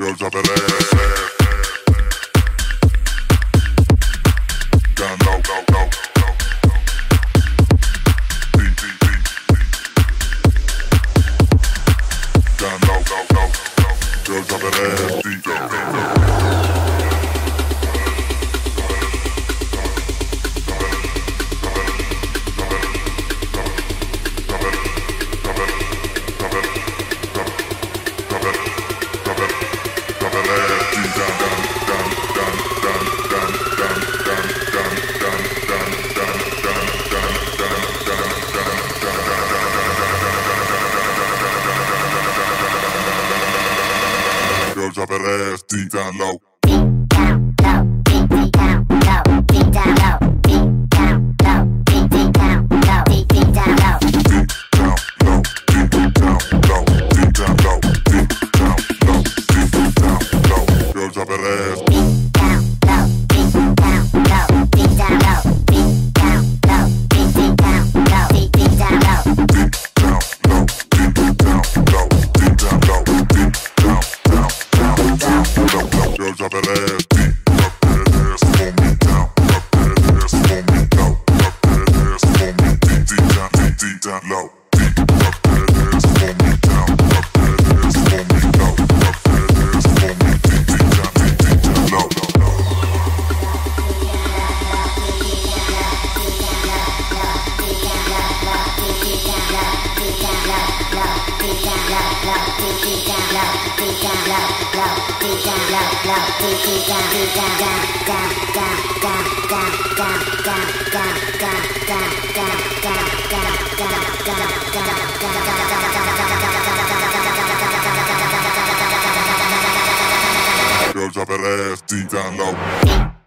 Yo, drop it girl drop that ass deep down low. Yo ya veré, down low.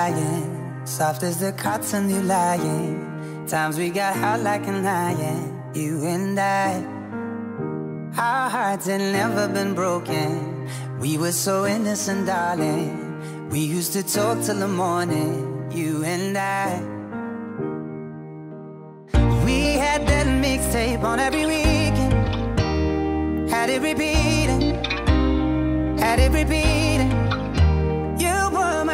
Lion, soft as the cotton you lying. Times we got hot like an iron, you and I. Our hearts had never been broken. We were so innocent, darling. We used to talk till the morning, you and I. We had that mixtape on every weekend. Had it repeating, had it repeating.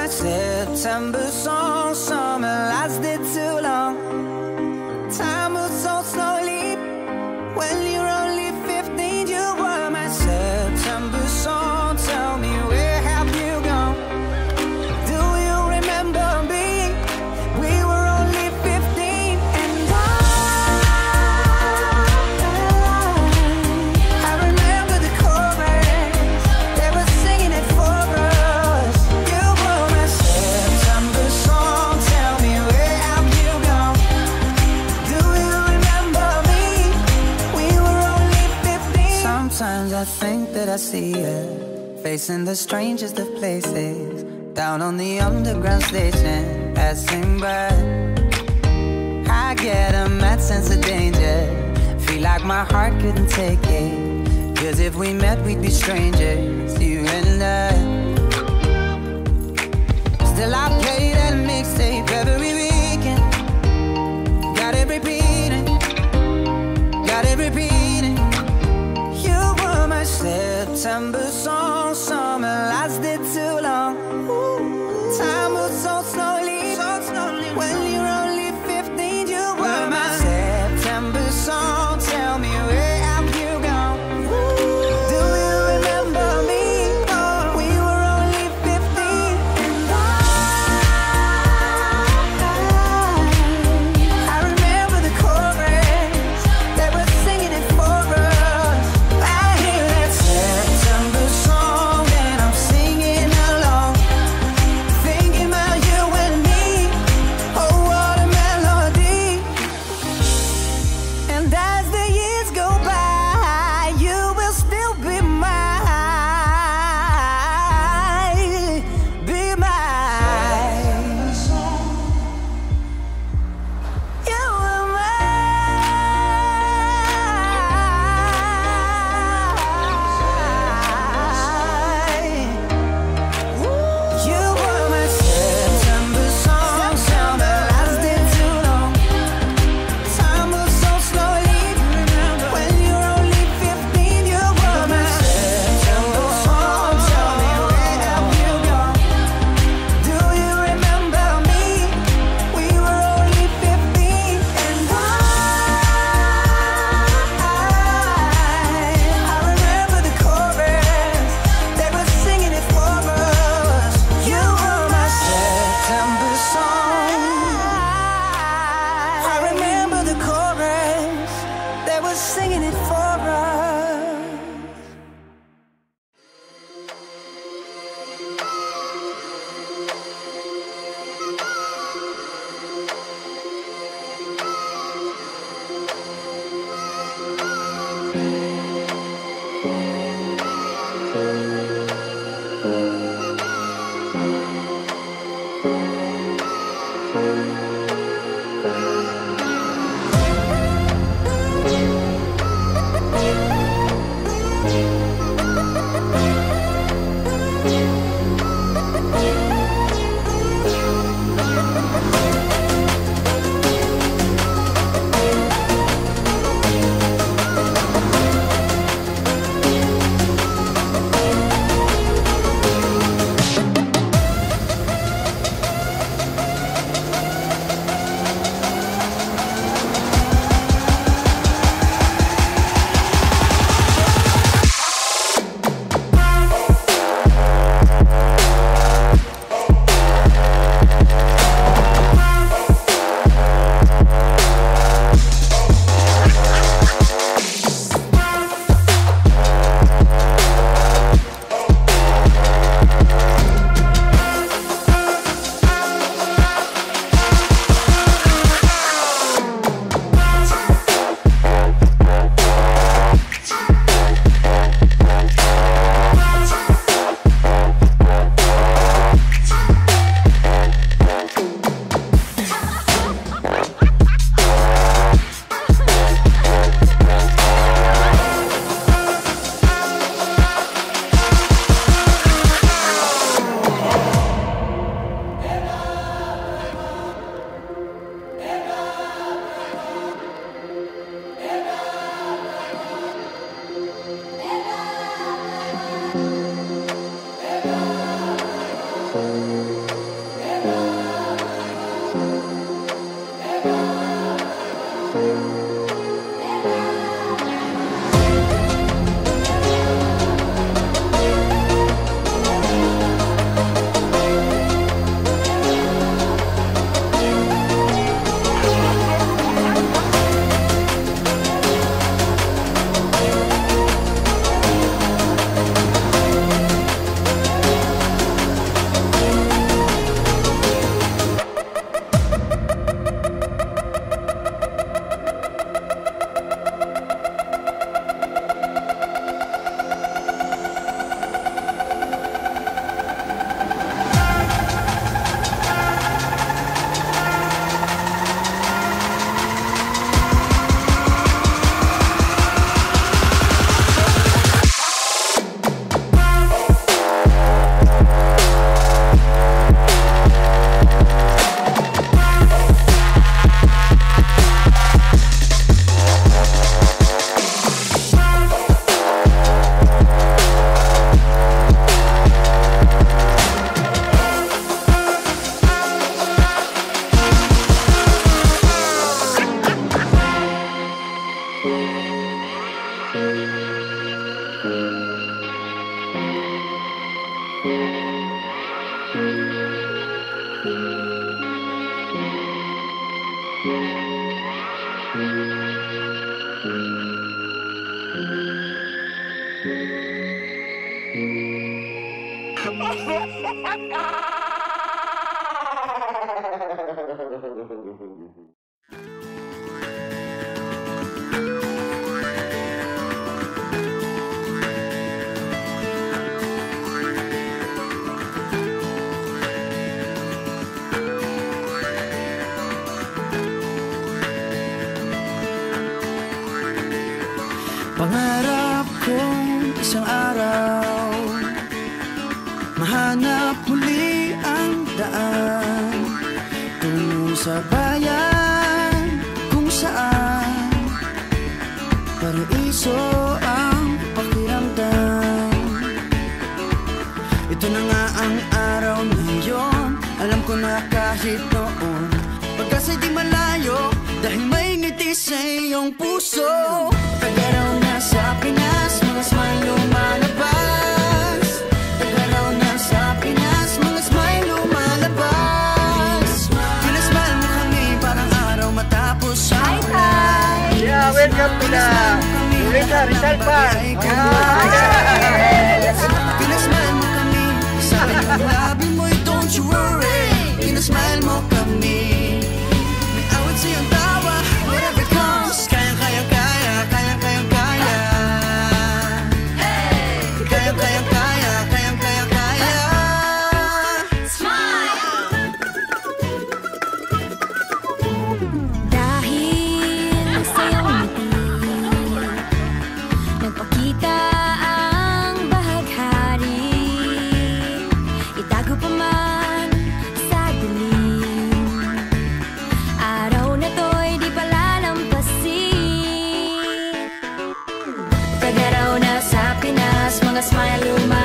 September song, summer lasted too I see you facing the strangest of places. Down on the underground station, passing by. I get a mad sense of danger. Feel like my heart couldn't take it. Cause if we met, we'd be strangers, you and I. Still, I play that mixtape every weekend. Got it repeating, got it repeating. September song, summer lasted too Música Alam ko na kahit noon Pagkasa'y di malayo Dahil may ngiti sa iyong puso. Taga na sa Pinas Mga smile lumalabas. Taga raw na sa Pinas Mga smile lumalabas. Pinasmile mo kami Parang araw matapos sa ulan. Yeah, welcome to the Rizal, Rizal Park. Pinasmile mo kami Sa labi mo'y you worry, inasmahan oh, kaya kaya kaya, kaya sa'yong tawa, whatever kaya kaya, kayang kaya kaya kaya. a smile,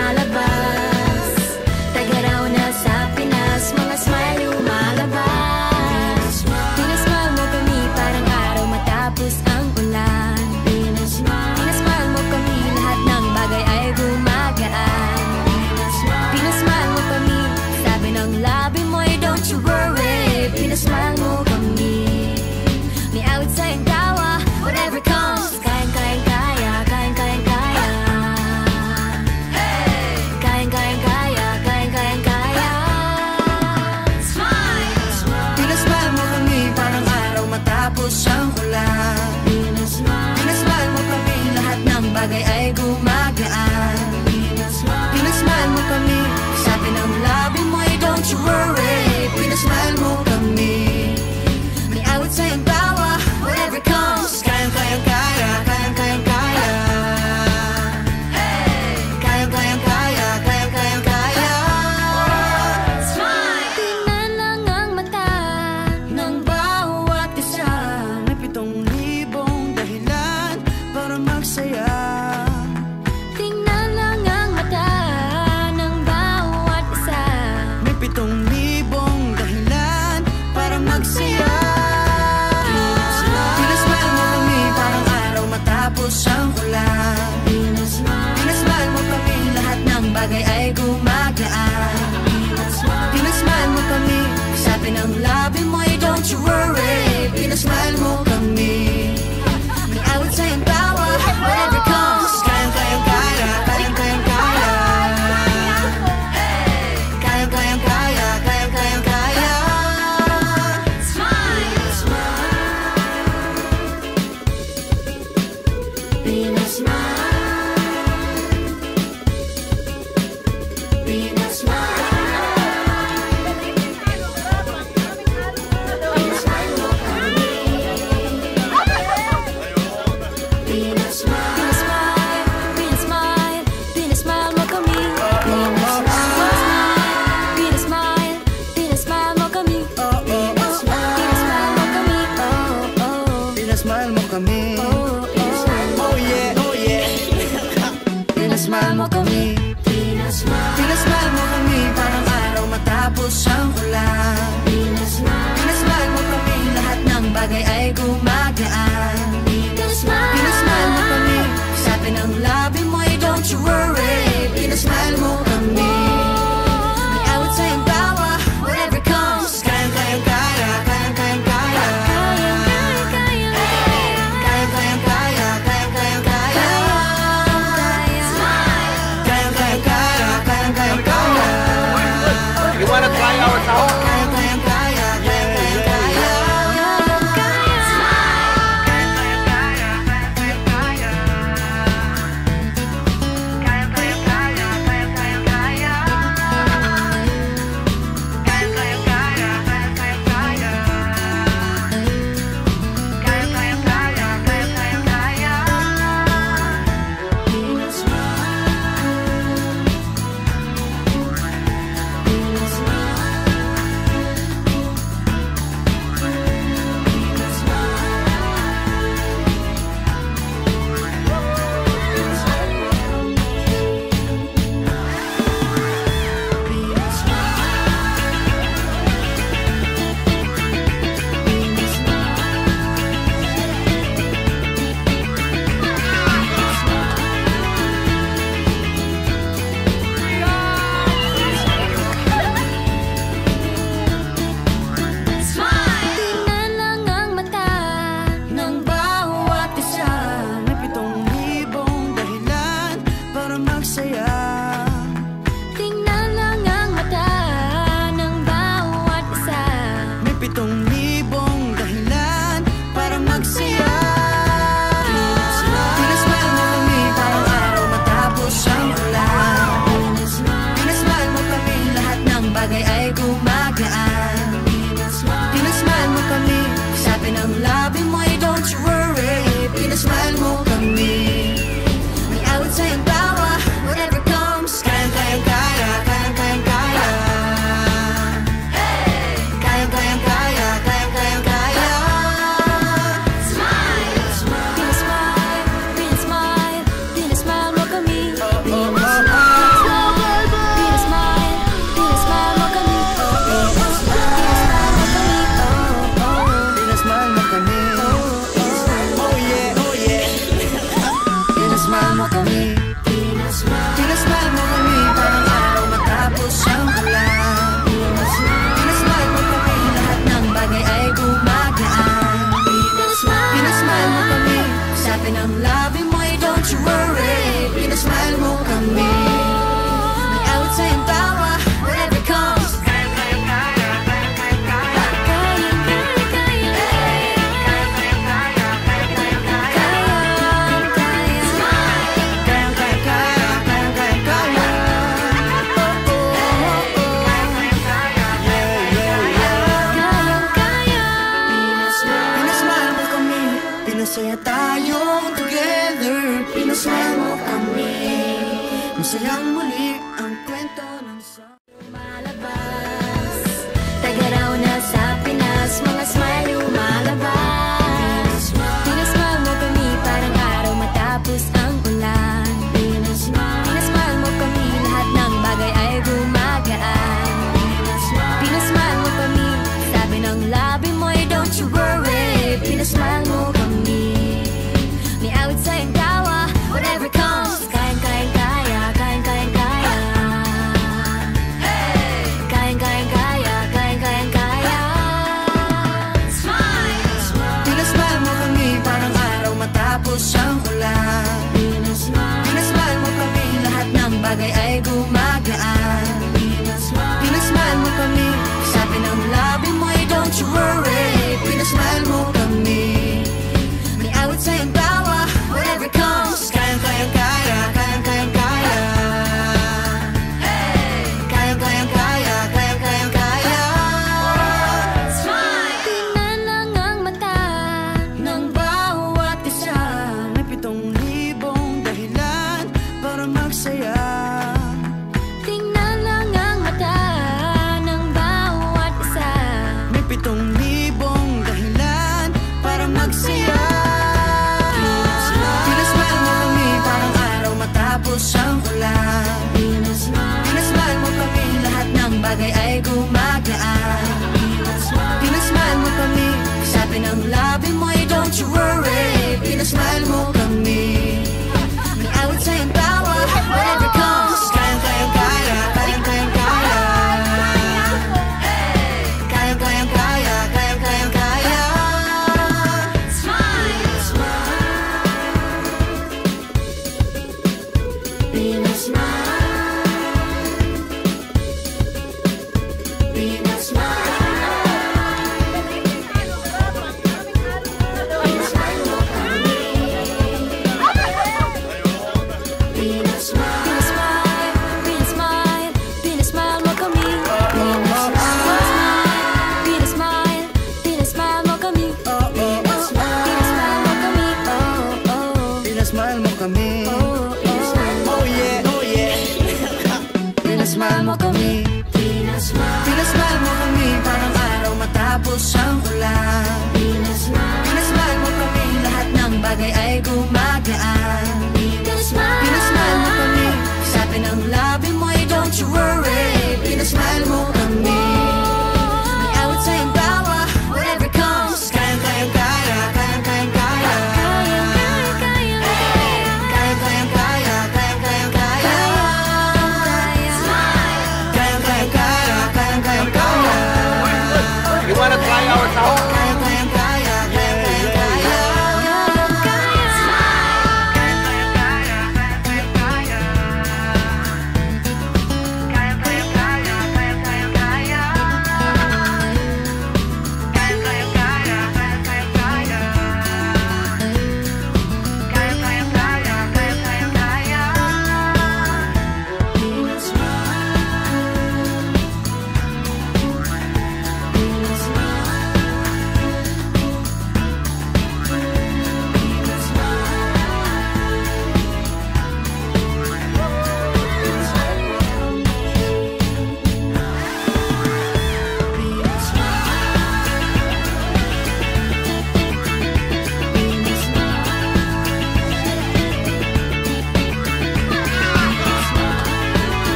a smile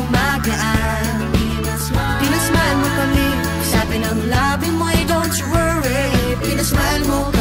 dumagaan Pinasmile mo kami. Sabi ng labi mo, don't you worry. Pinasmile mo kami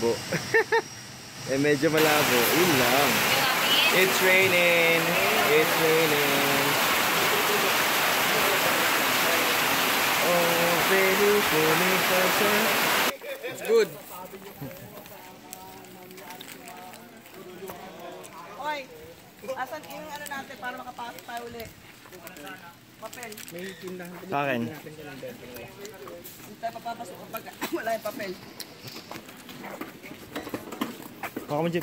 malabo. eh medyo malabo. Yun lang. It's raining. It's raining. Oh, baby, for me, It's good. Oy, asan yung ano natin para makapasok tayo uli? Papel. May tindahan. Sa akin. Hindi tayo papapasok kapag wala yung papel. 好，我们进。